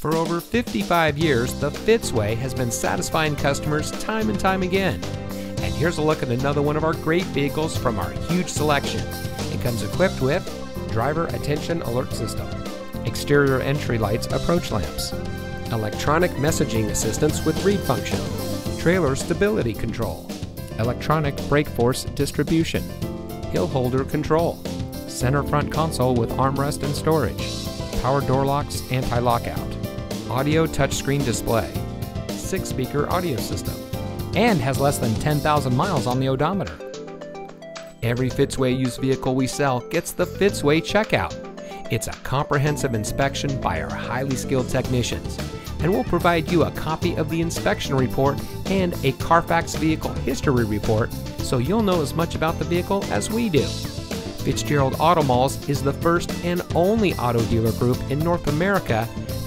For over 55 years, the Fitzway has been satisfying customers time and time again. And here's a look at another one of our great vehicles from our huge selection. It comes equipped with driver attention alert system, exterior entry lights approach lamps, electronic messaging assistance with read function, trailer stability control, electronic brake force distribution, hill holder control, center front console with armrest and storage, power door locks anti-lockout, audio touchscreen display, six speaker audio system, and has less than 10,000 miles on the odometer. Every Fitzway used vehicle we sell gets the Fitzway checkout. It's a comprehensive inspection by our highly skilled technicians, and we'll provide you a copy of the inspection report and a Carfax vehicle history report so you'll know as much about the vehicle as we do. Fitzgerald Auto Malls is the first and only auto dealer group in North America